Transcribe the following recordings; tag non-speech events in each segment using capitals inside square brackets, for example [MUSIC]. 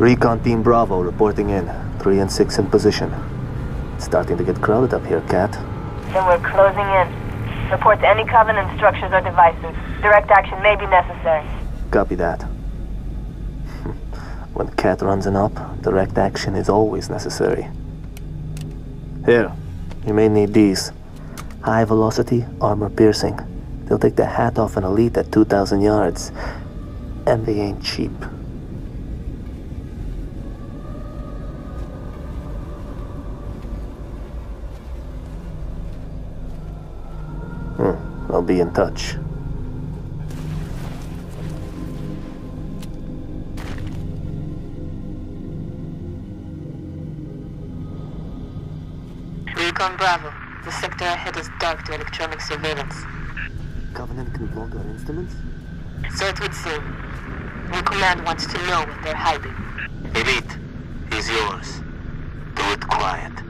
Recon Team Bravo reporting in. 3 and 6 in position. It's starting to get crowded up here, Kat. Then we're closing in. Report to any Covenant structures or devices. Direct action may be necessary. Copy that. [LAUGHS] when Kat runs an op, direct action is always necessary. Here, you may need these. High velocity, armor piercing. They'll take the hat off an elite at 2,000 yards. And they ain't cheap. Be in touch. Recon Bravo. The sector ahead is dark to electronic surveillance. Covenant can block our instruments? So it would seem. Your command wants to know what they're hiding. Elite, he's yours. Do it quiet.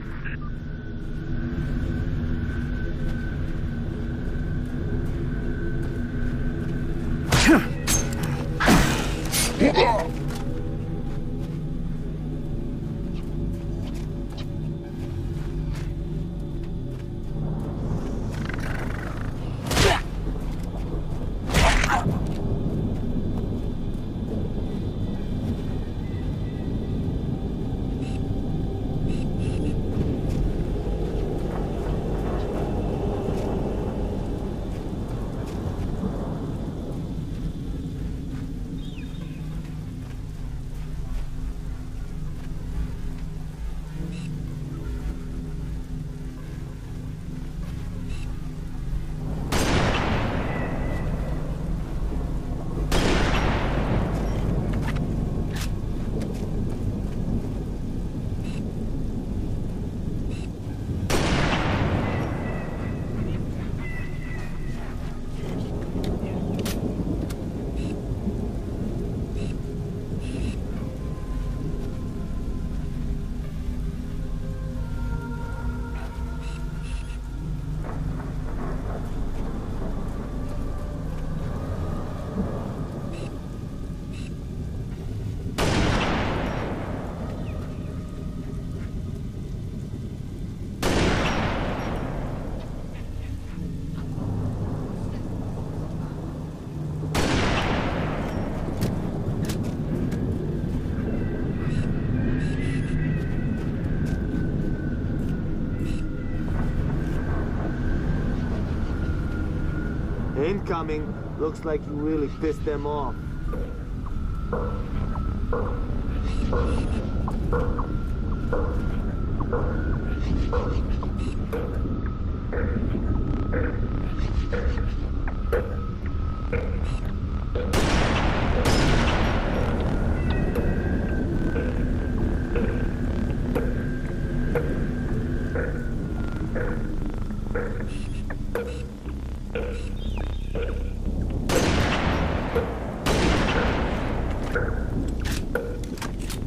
Incoming. Looks like you really pissed them off.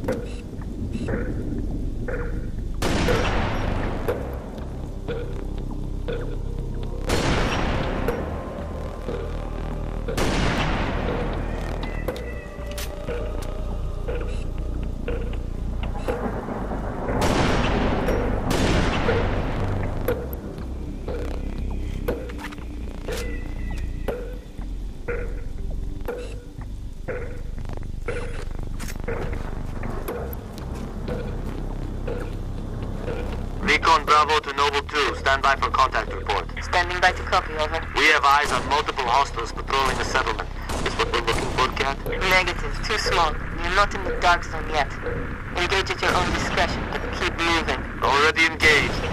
Recon Noble 2. Stand by for contact report. Standing by to copy, over. We have eyes on multiple hostiles patrolling the settlement. Is what we're looking for, Kat? Negative. Too small. You're not in the dark zone yet. Engage at your own discretion, but keep moving. Already engaged.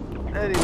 There he is.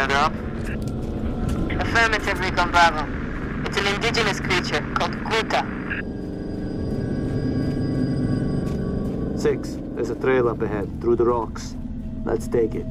Pick any up? Affirmative, Recon Bravo. It's an indigenous creature called Guta. Six, there's a trail up ahead, through the rocks. Let's take it.